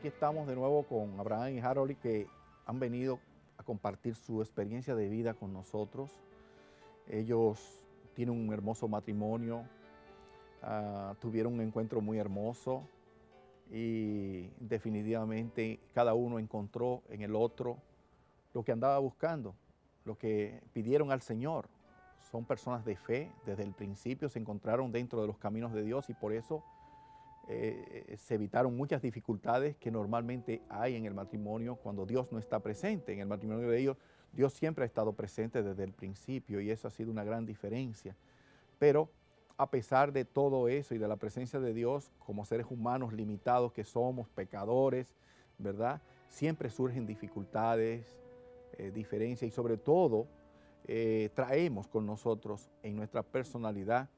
aquí estamos de nuevo con Abraham y Harold que han venido a compartir su experiencia de vida con nosotros. Ellos tienen un hermoso matrimonio, ah, tuvieron un encuentro muy hermoso y definitivamente cada uno encontró en el otro lo que andaba buscando, lo que pidieron al Señor. Son personas de fe, desde el principio se encontraron dentro de los caminos de Dios y por eso eh, se evitaron muchas dificultades que normalmente hay en el matrimonio cuando Dios no está presente. En el matrimonio de ellos, Dios siempre ha estado presente desde el principio y eso ha sido una gran diferencia. Pero a pesar de todo eso y de la presencia de Dios, como seres humanos limitados que somos, pecadores, ¿verdad? Siempre surgen dificultades, eh, diferencias y sobre todo eh, traemos con nosotros en nuestra personalidad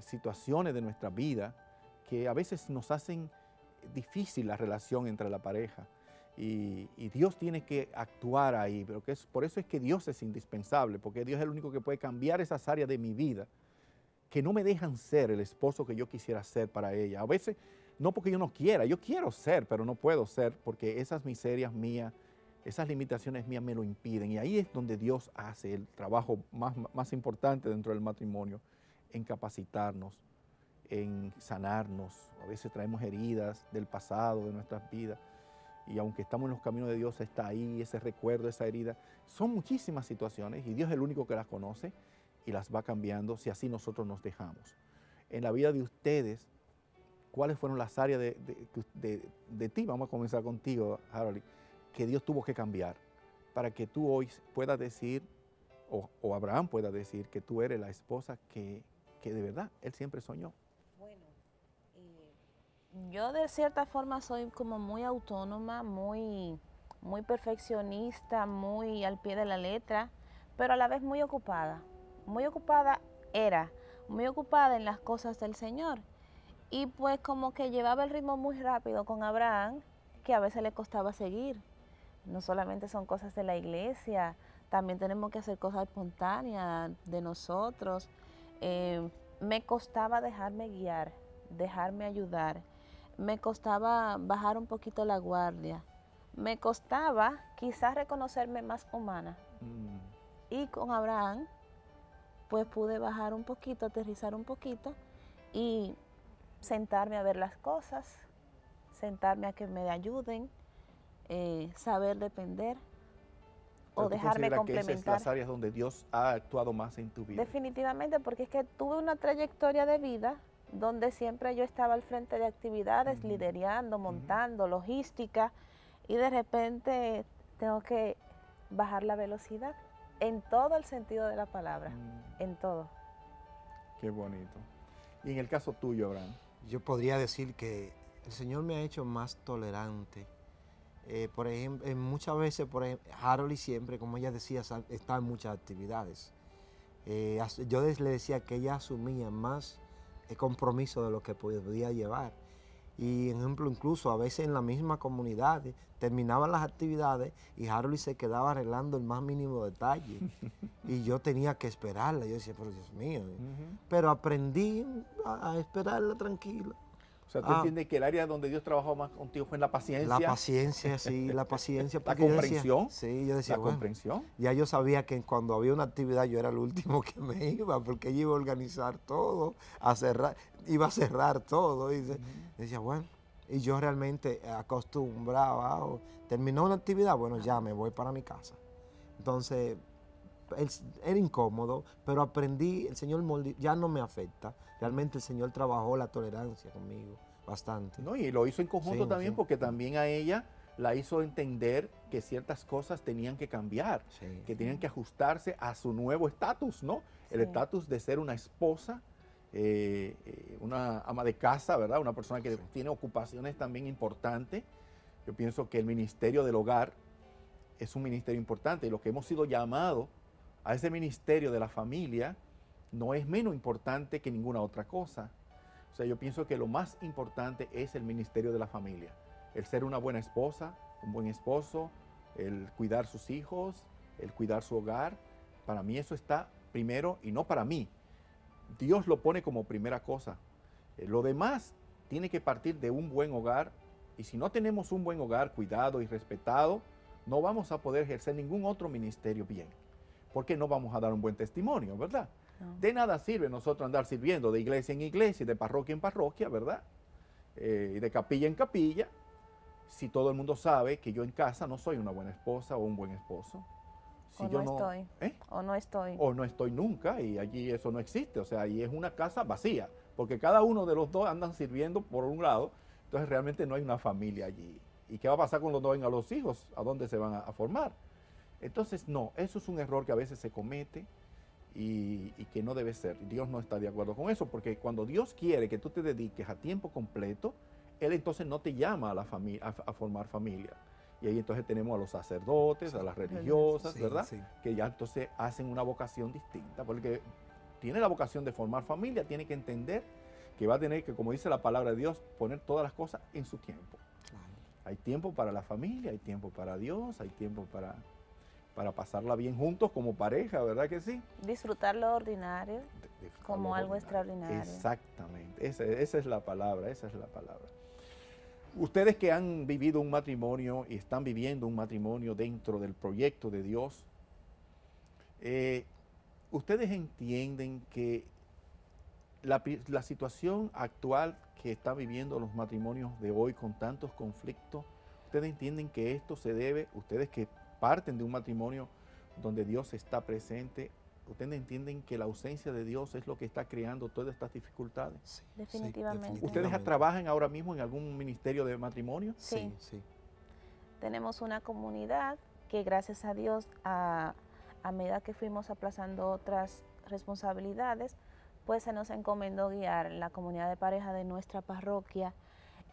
situaciones de nuestra vida que a veces nos hacen difícil la relación entre la pareja. Y, Dios tiene que actuar ahí, pero que es, por eso es que Dios es indispensable, porque Dios es el único que puede cambiar esas áreas de mi vida que no me dejan ser el esposo que yo quisiera ser para ella. A veces, no porque yo no quiera, yo quiero ser, pero no puedo ser porque esas miserias mías, esas limitaciones mías me lo impiden. Y ahí es donde Dios hace el trabajo más, más importante dentro del matrimonio, en capacitarnos, en sanarnos. A veces traemos heridas del pasado, de nuestras vidas. Y aunque estamos en los caminos de Dios, está ahí ese recuerdo, esa herida. Son muchísimas situaciones y Dios es el único que las conoce y las va cambiando si así nosotros nos dejamos. En la vida de ustedes, ¿cuáles fueron las áreas de, ti? Vamos a comenzar contigo, Harold, que Dios tuvo que cambiar para que tú hoy puedas decir, o, o Abraham pueda decir, que tú eres la esposa que, que de verdad él siempre soñó yo de cierta forma soy como muy autónoma, muy, muy perfeccionista, muy al pie de la letra, pero a la vez muy ocupada. Muy ocupada era, muy ocupada en las cosas del Señor. Y pues como que llevaba el ritmo muy rápido con Abraham, que a veces le costaba seguir. No solamente son cosas de la iglesia, también tenemos que hacer cosas espontáneas de nosotros. Eh, me costaba dejarme guiar, dejarme ayudar me costaba bajar un poquito la guardia. Me costaba quizás reconocerme más humana. Mm. Y con Abraham, pues pude bajar un poquito, aterrizar un poquito y sentarme a ver las cosas, sentarme a que me ayuden, eh, saber depender o dejarme complementar. Que las áreas donde Dios ha actuado más en tu vida. Definitivamente, porque es que tuve una trayectoria de vida donde siempre yo estaba al frente de actividades, liderando, montando, logística, y de repente tengo que bajar la velocidad en todo el sentido de la palabra, mm. en todo. Qué bonito. Y en el caso tuyo, Abraham. Yo podría decir que el Señor me ha hecho más tolerante. Eh, por ejemplo, muchas veces, por ejemplo, Harold y siempre, como ella decía, está en muchas actividades. Eh, yo le decía que ella asumía más el compromiso de lo que podía llevar. Y, ejemplo, incluso a veces en la misma comunidad eh, terminaban las actividades y Harold se quedaba arreglando el más mínimo detalle. y yo tenía que esperarla. Yo decía, pero Dios mío. Pero aprendí a, esperarla tranquila. O sea, tú ah. entiendes que el área donde Dios trabajó más contigo fue en la paciencia. La paciencia, sí, la paciencia. la comprensión. sí, yo decía, la comprensión. Ya yo sabía que cuando había una actividad yo era el último que me iba, porque ella iba a organizar todo, a cerrar, iba a cerrar todo. Y decía, bueno, y yo realmente acostumbraba, terminó una actividad, bueno, ya me voy para mi casa. Entonces, era incómodo, pero aprendí, el Señor ya no me afecta. Realmente el Señor trabajó la tolerancia conmigo bastante. No, y lo hizo en conjunto también porque también a ella la hizo entender que ciertas cosas tenían que cambiar, que tenían que ajustarse a su nuevo estatus, ¿no? El estatus de ser una esposa, eh, eh, una ama de casa, ¿verdad? Una persona que tiene ocupaciones también importantes. Yo pienso que el ministerio del hogar es un ministerio importante y lo que hemos sido llamados a ese ministerio de la familia no es menos importante que ninguna otra cosa. O sea, yo pienso que lo más importante es el ministerio de la familia. El ser una buena esposa, un buen esposo, el cuidar sus hijos, el cuidar su hogar. Para mí eso está primero y no para mí. Dios lo pone como primera cosa. Eh, lo demás tiene que partir de un buen hogar, Y si no tenemos un buen hogar cuidado y respetado, no vamos a poder ejercer ningún otro ministerio bien. Porque no vamos a dar un buen testimonio, ¿verdad? De nada sirve nosotros andar sirviendo de iglesia en iglesia y de parroquia en parroquia, ¿verdad? Eh, y de capilla en capilla, si todo el mundo sabe que yo en casa no soy una buena esposa o un buen esposo. Si o yo no, estoy. ¿eh? O no estoy. O no estoy nunca y allí eso no existe. O sea, ahí es una casa vacía, porque cada uno de los dos andan sirviendo por un lado, entonces realmente no hay una familia allí. ¿Y qué va a pasar cuando no vengan los hijos? ¿A dónde se van a, formar? Entonces, no, eso es un error que a veces se comete y, que no debe ser. Dios no está de acuerdo con eso, porque cuando Dios quiere que tú te dediques a tiempo completo, Él entonces no te llama a, la familia, a, formar familia. Y ahí entonces tenemos a los sacerdotes, a las religiosas, ¿verdad? Que ya entonces hacen una vocación distinta, porque tiene la vocación de formar familia, tiene que entender que va a tener que, como dice la palabra de Dios, poner todas las cosas en su tiempo. Hay tiempo para la familia, hay tiempo para Dios, hay tiempo para, para pasarla bien juntos como pareja, ¿verdad que sí? Disfrutar lo ordinario como algo extraordinario. Exactamente, esa, es la palabra, esa es la palabra. Ustedes que han vivido un matrimonio y están viviendo un matrimonio dentro del proyecto de Dios, eh, ustedes entienden que la, la situación actual que están viviendo los matrimonios de hoy con tantos conflictos, ustedes entienden que esto se debe, ustedes que parten de un matrimonio donde Dios está presente, ustedes entienden que la ausencia de Dios es lo que está creando todas estas dificultades. Sí, definitivamente. ¿Ustedes trabajan ahora mismo en algún ministerio de matrimonio? Sí, sí. Tenemos una comunidad que gracias a Dios, a, a medida que fuimos aplazando otras responsabilidades, pues se nos encomendó guiar la comunidad de pareja de nuestra parroquia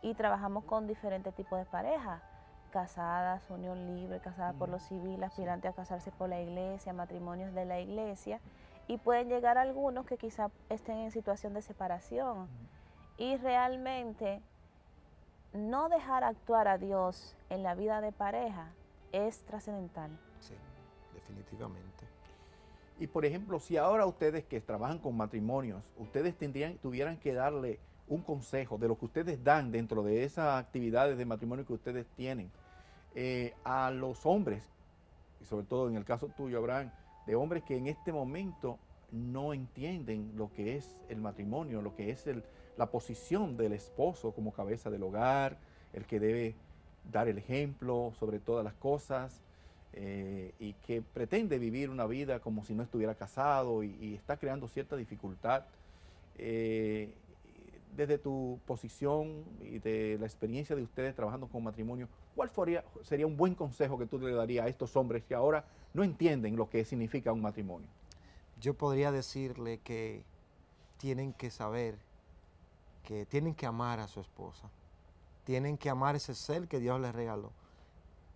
y trabajamos con diferentes tipos de parejas, casadas, unión libre, casadas por lo civil, aspirantes a casarse por la iglesia, matrimonios de la iglesia, y pueden llegar algunos que quizá estén en situación de separación. Y realmente no dejar actuar a Dios en la vida de pareja es trascendental. Sí, definitivamente. Y por ejemplo, si ahora ustedes que trabajan con matrimonios, ustedes tendrían, tuvieran que darle un consejo de lo que ustedes dan dentro de esas actividades de matrimonio que ustedes tienen eh, a los hombres, y sobre todo en el caso tuyo, Abraham, de hombres que en este momento no entienden lo que es el matrimonio, lo que es la posición del esposo como cabeza del hogar, el que debe dar el ejemplo sobre todas las cosas, eh, y que pretende vivir una vida como si no estuviera casado y, está creando cierta dificultad. Eh, desde tu posición y de la experiencia de ustedes trabajando con matrimonio, ¿cuál sería un buen consejo que tú le darías a estos hombres que ahora no entienden lo que significa un matrimonio? Yo podría decirle que tienen que saber que tienen que amar a su esposa, tienen que amar ese ser que Dios les regaló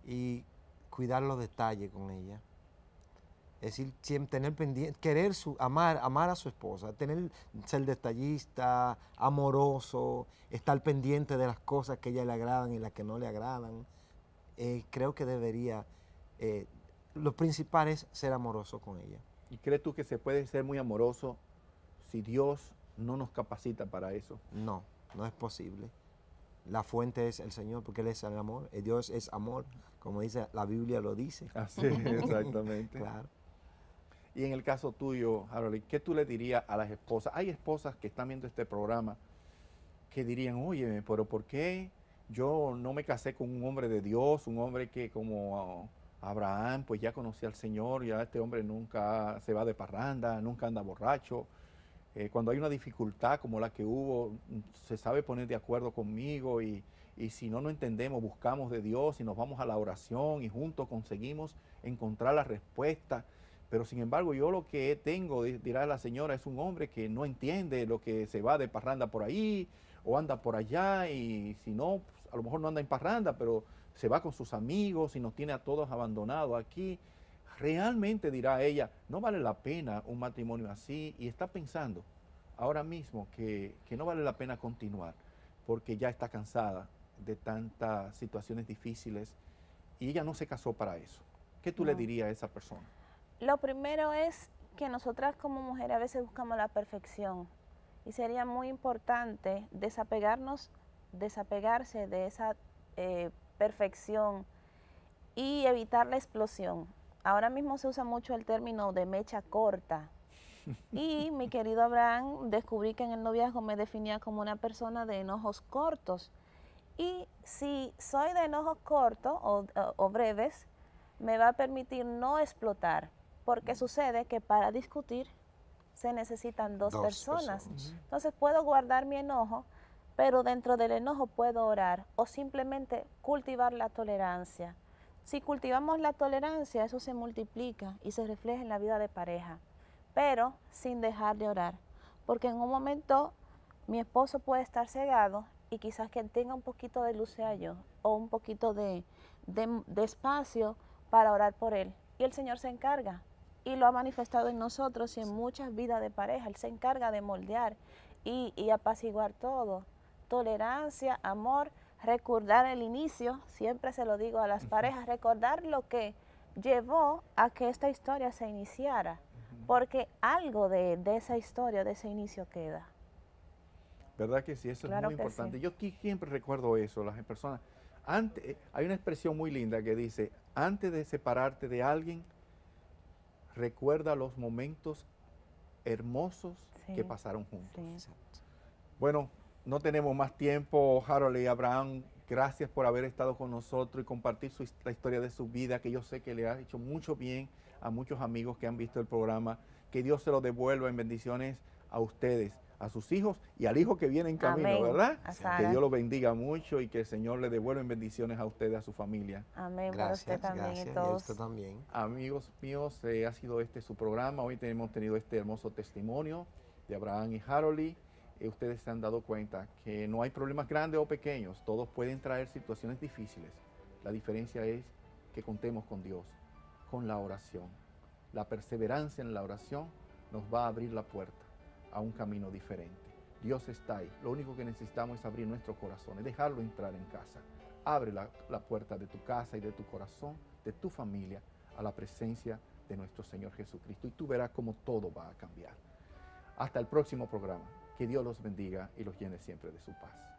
y cuidar los detalles con ella. Es decir, tener pendiente, querer su, amar, amar a su esposa, tener, ser detallista, amoroso, estar pendiente de las cosas que a ella le agradan y las que no le agradan. Eh, creo que debería, eh, lo principal es ser amoroso con ella. ¿Y crees tú que se puede ser muy amoroso si Dios no nos capacita para eso? No, no es posible. La fuente es el Señor porque Él es el amor. Dios es amor como dice la Biblia lo dice. Así, exactamente. claro. Y en el caso tuyo, Harold, ¿qué tú le dirías a las esposas? Hay esposas que están viendo este programa que dirían, oye, pero ¿por qué yo no me casé con un hombre de Dios, un hombre que como Abraham, pues ya conocía al Señor, ya este hombre nunca se va de parranda, nunca anda borracho. Eh, cuando hay una dificultad como la que hubo, se sabe poner de acuerdo conmigo y, y si no no entendemos, buscamos de Dios y nos vamos a la oración y juntos conseguimos encontrar la respuesta. Pero sin embargo, yo lo que tengo, dirá la señora, es un hombre que no entiende lo que se va de parranda por ahí o anda por allá y si no, pues, a lo mejor no anda en parranda, pero se va con sus amigos y nos tiene a todos abandonados aquí. Realmente, dirá ella, no vale la pena un matrimonio así y está pensando ahora mismo que, que no vale la pena continuar porque ya está cansada de tantas situaciones difíciles y ella no se casó para eso. ¿Qué tú le dirías a esa persona? Lo primero es que nosotras como mujeres a veces buscamos la perfección y sería muy importante desapegarnos, desapegarse de esa eh, perfección y evitar la explosión. Ahora mismo se usa mucho el término de mecha corta. Y mi querido Abraham, descubrí que en el noviazgo me definía como una persona de enojos cortos. Y si soy de enojos cortos o, breves, me va a permitir no explotar, porque sucede que para discutir se necesitan dos, personas. Entonces puedo guardar mi enojo, pero dentro del enojo puedo orar o simplemente cultivar la tolerancia. Si cultivamos la tolerancia, eso se multiplica y se refleja en la vida de pareja, pero sin dejar de orar, porque en un momento mi esposo puede estar cegado y quizás que tenga un poquito de luz sea yo o un poquito de, de espacio para orar por él. Y el Señor se encarga y lo ha manifestado en nosotros y en muchas vidas de pareja. Él se encarga de moldear y, y apaciguar todo. Tolerancia, amor, recordar el inicio, siempre se lo digo a las parejas, recordar lo que llevó a que esta historia se iniciara, porque algo de, esa historia, de ese inicio queda. ¿Verdad que sí? Eso es muy importante. Yo siempre recuerdo eso, las personas. Antes, hay una expresión muy linda que dice, antes de separarte de alguien, recuerda los momentos hermosos que pasaron juntos. Bueno, no tenemos más tiempo, Harold y Abraham. Gracias por haber estado con nosotros y compartir la historia de su vida, que yo sé que le ha hecho mucho bien a muchos amigos que han visto el programa. Que Dios se lo devuelva en bendiciones a ustedes a sus hijos y al hijo que viene en camino, ¿verdad? Que Dios los bendiga mucho y que el Señor le devuelva en bendiciones a ustedes, a su familia. Amén. Gracias, usted también gracias, y todos. usted también. Amigos míos, eh, ha sido este su programa. Hoy hemos tenido este hermoso testimonio de Abraham y Harold. Eh, ustedes se han dado cuenta que no hay problemas grandes o pequeños, todos pueden traer situaciones difíciles. La diferencia es que contemos con Dios, con la oración. La perseverancia en la oración nos va a abrir la puerta a un camino diferente. Dios está ahí. Lo único que necesitamos es abrir nuestro corazón y dejarlo entrar en casa. Abre la, puerta de tu casa y de tu corazón, de tu familia, a la presencia de nuestro Señor Jesucristo. Y tú verás cómo todo va a cambiar. Hasta el próximo programa. Que Dios los bendiga y los llene siempre de su paz.